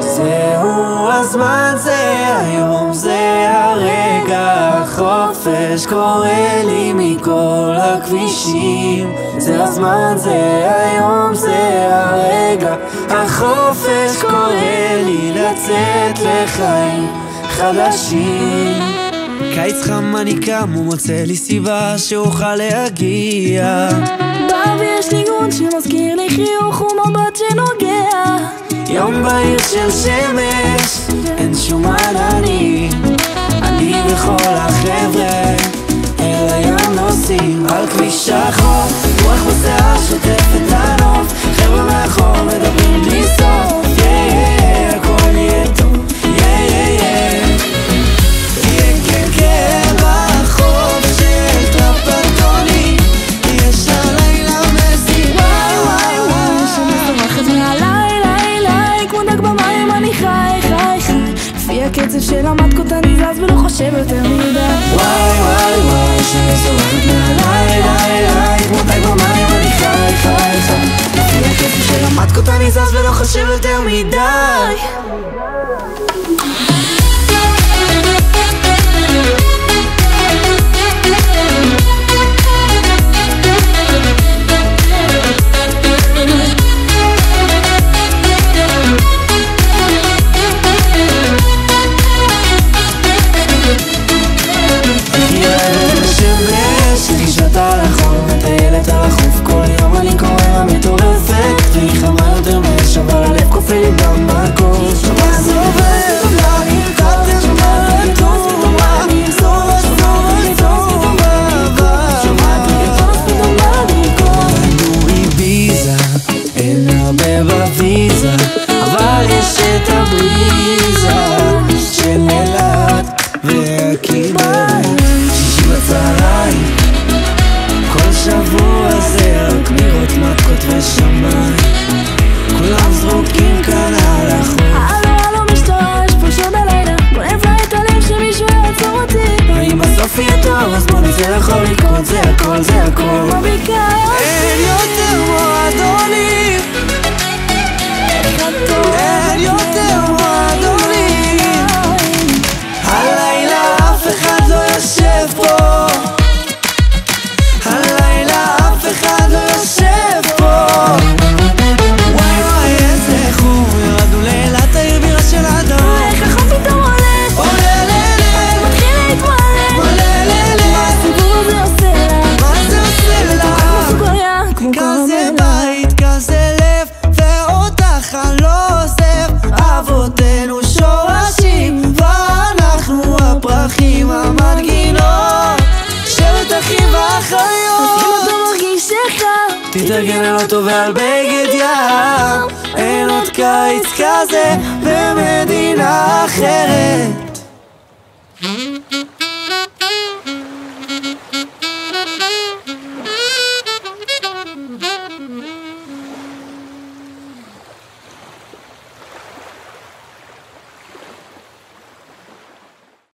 זהו הזמן, זה היום, זה הרגע החופש קורא לי מכל הכבישים. זה הזמן, זה היום, זה הרגע החופש קורא לי לצאת לחיים חדשים קיץ חם אני קם ומוצא לי סיבה שאוכל להגיע. באוויר יש ניגון שמזכיר לי חיוך ומבט שנוגע. יום בהיר של שמש, אין שום עננים אני וכל החבר'ה אל הים נוסעים על כביש החוף הקצב של המטקות אני זז ולא חושב יותר מדי. וואי וואי וואי שזורקת מעליי ליי ליי כמו דג במים אני חי חי חי. לפי הקצב של המטקות אני זז ולא חושב יותר מדי יש את הבריזה של אילת והכנרת שישי בצהריים כל שבוע זה רק לראות מכות ושמיים כולם זרוקים כאן על ואם בסוף יהיה טוב אז בוא נצא יכול לקרות זה הכל זה הכל בבקעה שחם תתארגן על אוטו ועל בגד ים, אין עוד קיץ כזה במדינה אחרת.